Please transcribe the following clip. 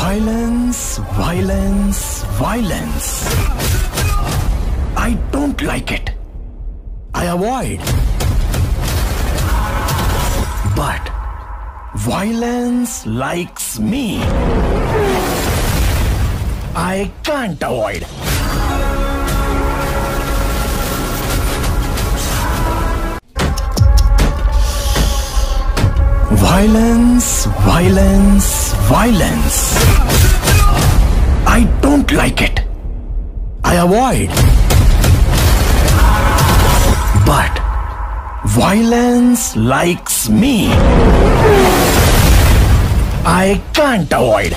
Violence, violence, violence. I don't like it. I avoid. But violence likes me. I can't avoid. Violence, violence, violence. I don't like it. I avoid. But violence likes me. I can't avoid.